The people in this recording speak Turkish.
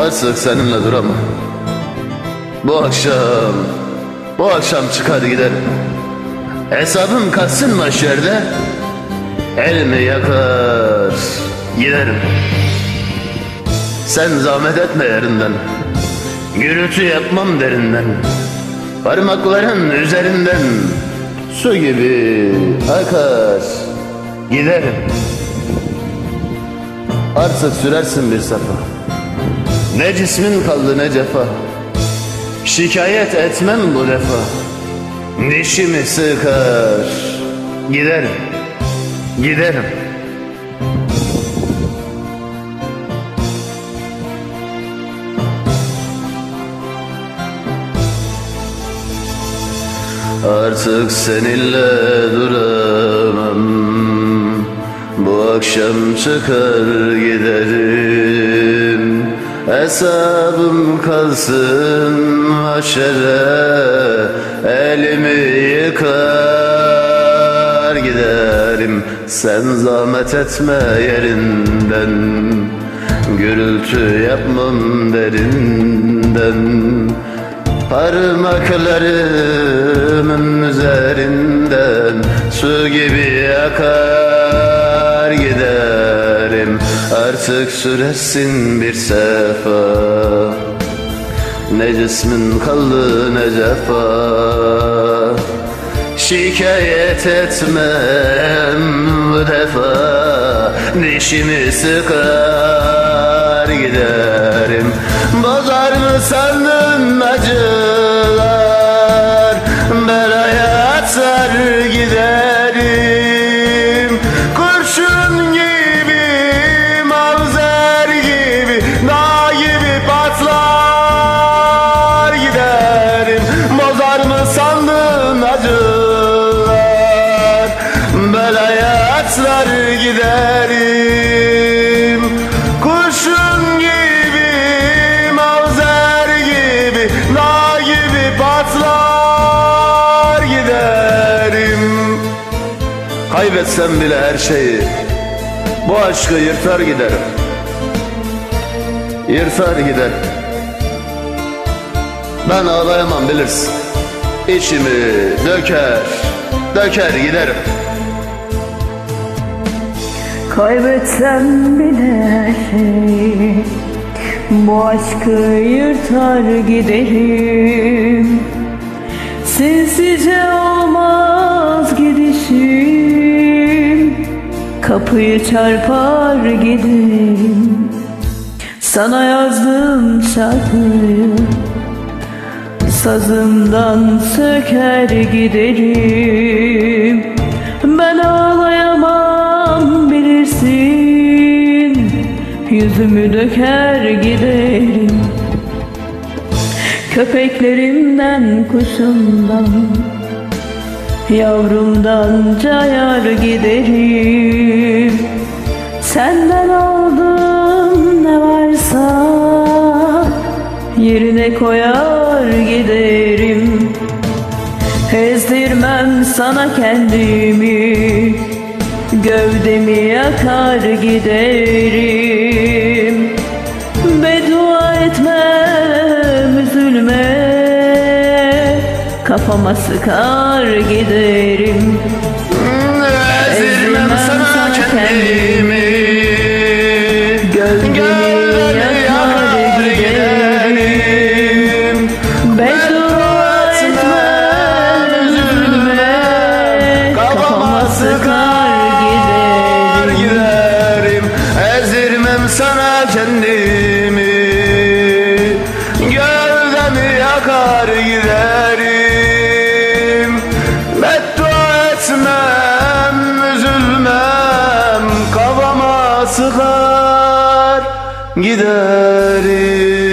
Artık seninle duramam. Bu akşam Bu akşam çıkar giderim. Hesabım katsın mahşerde Elimi yakar Giderim. Sen zahmet etme yerinden Gürültü yapmam derinden. Parmakların üzerinden Su gibi akar Giderim. Artık sürersin bir safa Ne cismin kaldı ne cefa. Şikayet etmem bu defa. Dişimi sıkar. Giderim. Giderim. Artık seninle duramam. Bu akşam çıkar giderim Hesabım kalsın maşere Elimi yıkar giderim. Sen zahmet etme yerinden Gürültü yapmam derinden. Parmaklarımın üzerinden Su gibi akar Artık süresin bir sefa. Ne cismin kaldı ne cefa. Şikayet etmem bu defa. Dişimi sıkar giderim. Bozar mı sandın acılar Atar giderim Kurşun gibi mavzer gibi Dağ gibi patlar giderim. Kaybetsem bile her şeyi Bu aşkı yırtar giderim. Yırtar gider Ben ağlayamam bilirsin. İçimi döker Döker giderim Kaybetsem bile her şeyi Bu aşkı yırtar giderim. Sensizce olmaz gidişim Kapıyı çarpar giderim. Sana yazdım şarkıyı Sazımdan söker giderim Yüzümü döker giderim. Köpeklerimden kuşumdan Yavrumdan cayar giderim. Senden aldım ne varsa Yerine koyar giderim. Ezdirmem sana kendimi Gövdemi yakar giderim. Beddua etmem üzülme. Kafama sıkar giderim giderim.